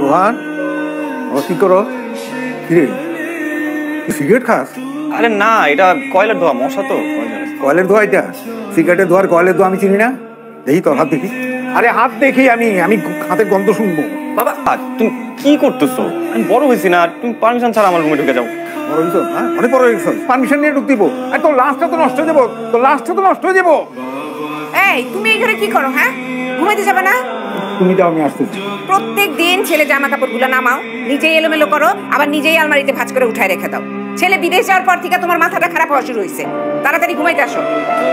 রোহান ও কি করো? কিরে? সিগারেট খাস? আরে না এটা কয়লার ধোয়া মশা তো। কয়লার। ধোয়া এটা? সিগারেটের ধোয়ার কয়েলের ধোয়া আমি চিনি না। দেখি তোর হাত দেখি। আরে হাত দেখি আমি আমি হাতে গন্ধ শুনব। বাবা তুমি কি করতেছো? আমি বড় হয়েছি না তুমি পারমিশন ছাড়া আমার রুমে ঢুকে যাও। বড় হয়েছ? হ্যাঁ অনেক বড় হয়েছ। পারমিশন নিয়ে ঢুক দিব। আর তোর লাস্টটা তো নষ্ট হয়ে যাব। তোর লাস্টটা তো নষ্ট হয়ে যাব। এই তুমি এই ঘরে কি করো হ্যাঁ? ঘুমাইতে যাবে না? তুমি যাও আমি আসতেছি। প্রত্যেক দিন ছেলে জামা কাপড়গুলো নামাও নিজেই এলোমেলো করো আবার নিজেই আলমারিতে ভাঁজ করে উঠায় রেখে দাও। ছেলে বিদেশ যাওয়ার পর থেকে তোমার মাথাটা খারাপ হওয়া শুরু হয়েছে। তাড়াতাড়ি ঘুমাইতে আসো।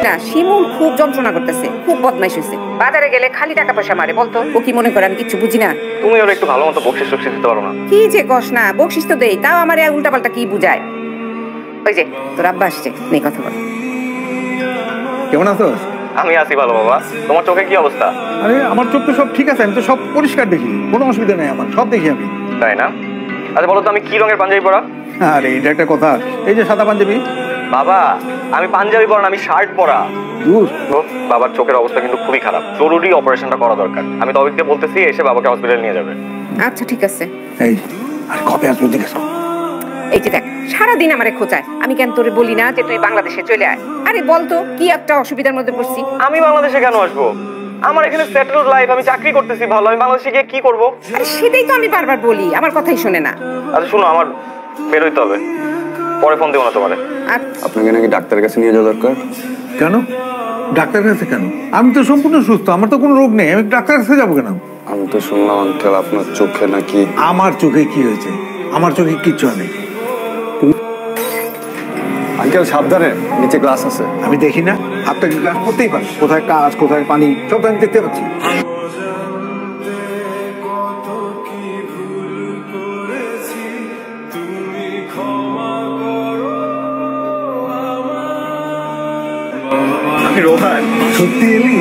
না শিমুল খুব যন্ত্রণা করতেছে খুব বদমাইশ হয়েছে। বাজারে গেলে খালি টাকা পয়সা মারে বলতো? ও কি মনে করে আমি কিচ্ছু বুঝি না? তুমি ওর একটু ভালো মতো বকশিস টকশিস দিতে পারো না। কি যে কস না বকশিস তো দেই তাও আমার উল্টাপাল্টা কি বুঝায়? ওই যে তোর আব্বা আসছে নেই কথা বল। কেমন আছো আমি আছি ভালো বাবা। তোমার চোখে কি অবস্থা? আরে আমার চোখ তো সব ঠিক আছে আমি তো সব পরিষ্কার দেখি। কোনো অসুবিধা নেই আমার সব দেখি আমি। তাই না? আচ্ছা বলো তো আমি কি রঙের পাঞ্জাবি পরা? আরে এটা একটা কথা। এই যে সাদা পাঞ্জাবি। বাবা আমি পাঞ্জাবি পরা না আমি শার্ট পরা। দূর বাবার চোখের অবস্থা কিন্তু খুবই খারাপ। জরুরি অপারেশনটা করা দরকার। আমি তবিককে বলতেছি এসে বাবাকে হসপিটাল নিয়ে যাবে। আচ্ছা ঠিক আছে। এই আর কবে আসবে সব। এই যে দেখ সারাদিন আমারে খোঁচায়। আমি কেন তোরে বলি না যে তুই বাংলাদেশে চলে আয়? আরে বলতো কি একটা অসুবিধার মধ্যে পড়ছি। আমি বাংলাদেশে কেন আসব? আমার এখানে সেটেলড লাইফ আমি চাকরি করতেছি ভালো আমি বাংলাদেশে গিয়ে কি করব? আরে সেটাই তো আমি বারবার বলি আমার কথাই শোনে না। আচ্ছা শুনো আমার বেরোইতে হবে। পরে ফোন দেবো না তোমারে। আপনাকে নাকি ডাক্তারের কাছে নিয়ে যাওয়া দরকার? কেন? ডাক্তারের কাছে কেন? আমি তো সম্পূর্ণ সুস্থ আমার তো কোনো রোগ নেই আমি ডাক্তারের কাছে যাব কেন? আমি তো শুনলাম আঙ্কেল আপনার চোখে নাকি আমার চোখে কি হয়েছে? আমার চোখে কিচ্ছু নেই। আঙ্কেল সাবধানে নিচে ক্লাস আছে। আমি দেখি না। হাতটা গ্লাস করতেই পারি। কোথায় কাজ কোথায় পানি সব আমি দেখতে পাচ্ছি। রোহান সত্যি এলি?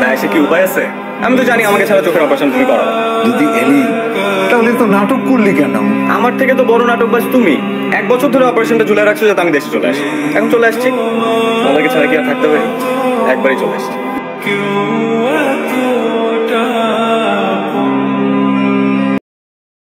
না এসে কি উপায় আছে? আমি তো জানি আমাকে ছাড়া চোখের অপারেশন তুমি করো। যদি এলি তাহলে তো নাটক করলি কেন? আমার থেকে তো বড় নাটক বাস তুমি। এক বছর ধরে অপারেশনটা ঝুলে রাখছো যাতে আমি দেশে চলে আসি। এখন চলে আসছি। আমাদেরকে ছাড়া কি আর থাকতে হবে? একবারই চলে আসছি।